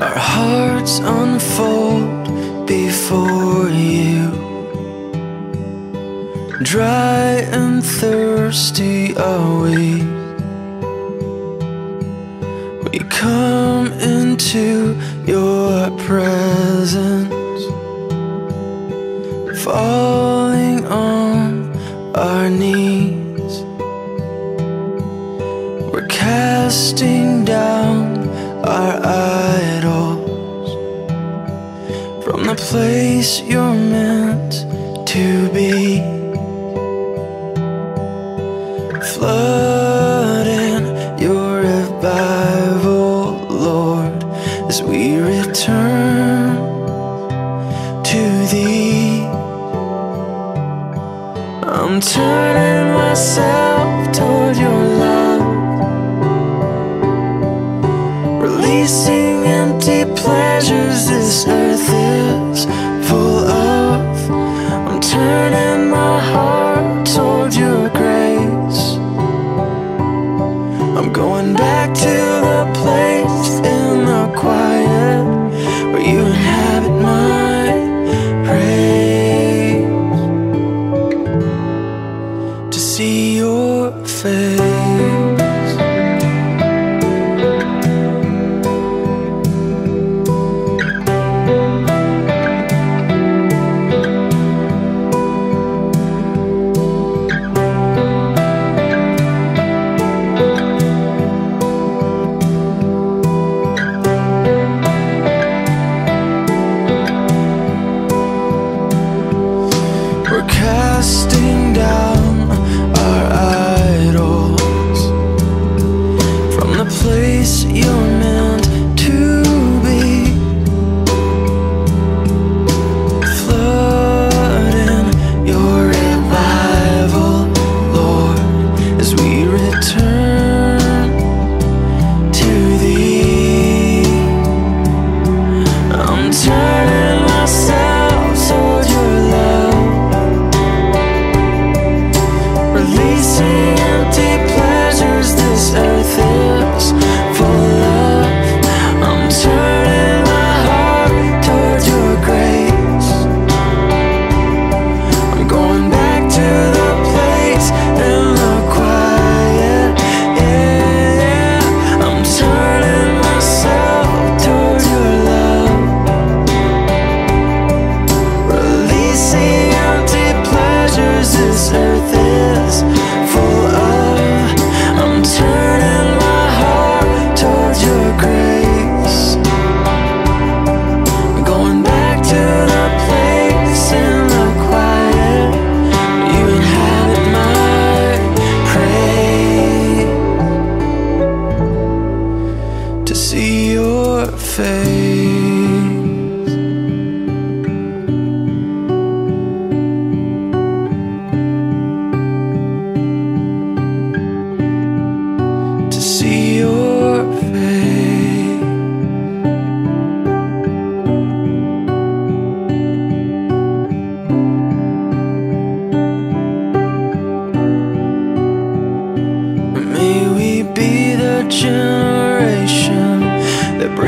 Our hearts unfold before you. Dry and thirsty are we. We come into your presence Falling on our knees. the place you're meant to be. Flooding your advice. just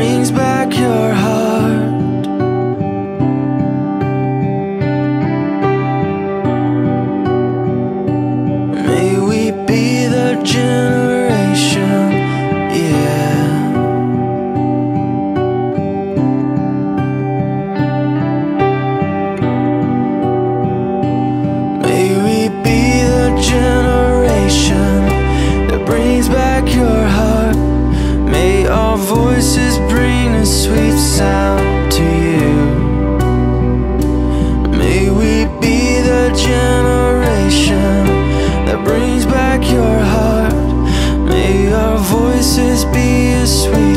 brings back your heart. Just be as sweet